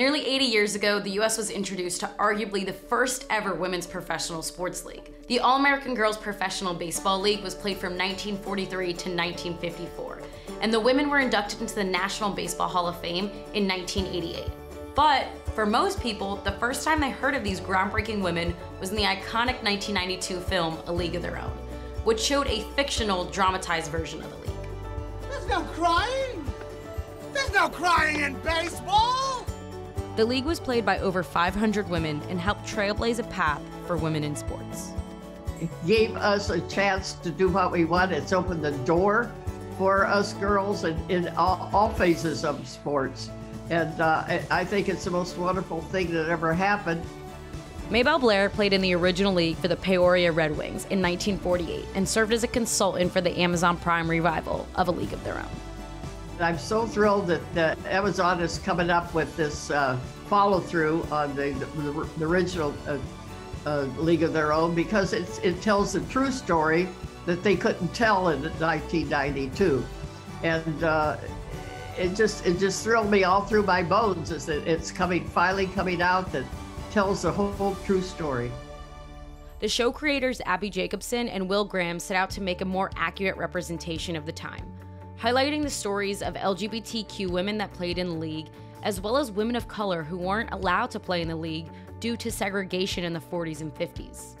Nearly 80 years ago, the US was introduced to arguably the first ever women's professional sports league. The All American Girls Professional Baseball League was played from 1943 to 1954, and the women were inducted into the National Baseball Hall of Fame in 1988. But for most people, the first time they heard of these groundbreaking women was in the iconic 1992 film A League of Their Own, which showed a fictional, dramatized version of the league. There's no crying! There's no crying in baseball! The league was played by over 500 women and helped trailblaze a path for women in sports. It gave us a chance to do what we want. It's opened the door for us girls in, in all, all phases of sports. And uh, I think it's the most wonderful thing that ever happened. Maybelle Blair played in the original league for the Peoria Red Wings in 1948 and served as a consultant for the Amazon Prime revival of A League of Their Own. I'm so thrilled that, that Amazon is coming up with this uh, follow through on the, the, the original uh, uh, League of Their Own because it tells the true story that they couldn't tell in 1992. And uh, it just it just thrilled me all through my bones is that it's coming finally coming out that tells the whole, whole true story. The show creators Abbi Jacobson and Will Graham set out to make a more accurate representation of the time highlighting the stories of LGBTQ women that played in the league, as well as women of color who weren't allowed to play in the league due to segregation in the 40s and 50s.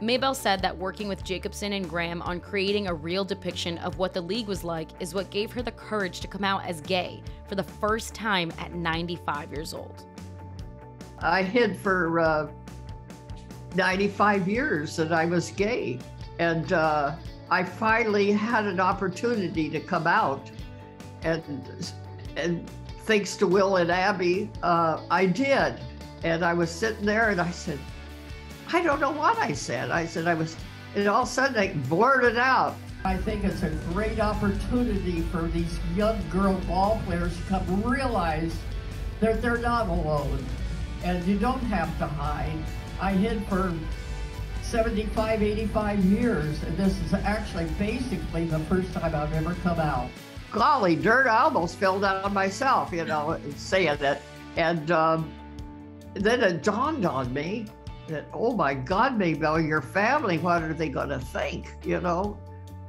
Maybelle said that working with Jacobson and Graham on creating a real depiction of what the league was like is what gave her the courage to come out as gay for the first time at 95 years old. I hid for uh, 95 years that I was gay. And uh, I finally had an opportunity to come out, and and thanks to Will and Abbi, uh, I did. And I was sitting there, and I said, I don't know what I said. I said I was, and all of a sudden I blurted out. I think it's a great opportunity for these young girl ball players to come realize that they're not alone, and you don't have to hide. I hid for 75, 85 years, and this is actually basically the first time I've ever come out. Golly, dirt, I almost fell down myself, you know, saying it. And um, then it dawned on me that, oh my God, Maybelle, your family, what are they going to think, you know?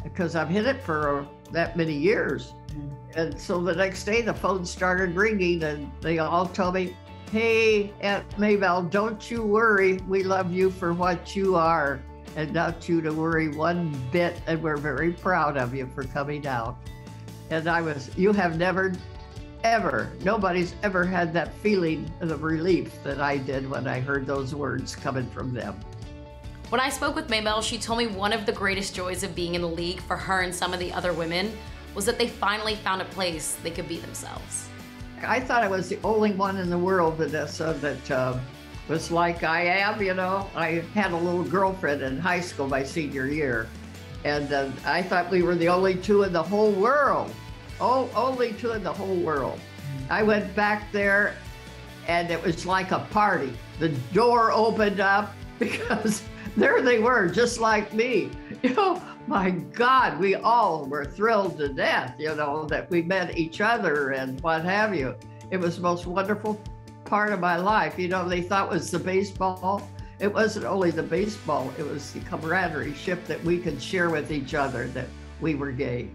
Because I've hid it for that many years. Mm-hmm. And so the next day, the phone started ringing, and they all told me, Hey, Aunt Maybelle, don't you worry. We love you for what you are and not you to worry one bit. And we're very proud of you for coming out. And I was, you have never, ever, nobody's ever had that feeling of relief that I did when I heard those words coming from them. When I spoke with Maybelle, she told me one of the greatest joys of being in the league for her and some of the other women was that they finally found a place they could be themselves. I thought I was the only one in the world, Vanessa, that uh, was like I am, you know. I had a little girlfriend in high school my senior year, and uh, I thought we were the only two in the whole world. Oh, only two in the whole world. I went back there, and it was like a party. The door opened up because there they were, just like me. You oh know, my God, we all were thrilled to death, you know, that we met each other and what have you. It was the most wonderful part of my life. You know, they thought was the baseball. It wasn't only the baseball, it was the camaraderie ship that we could share with each other that we were gay.